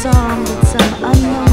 song with some unknown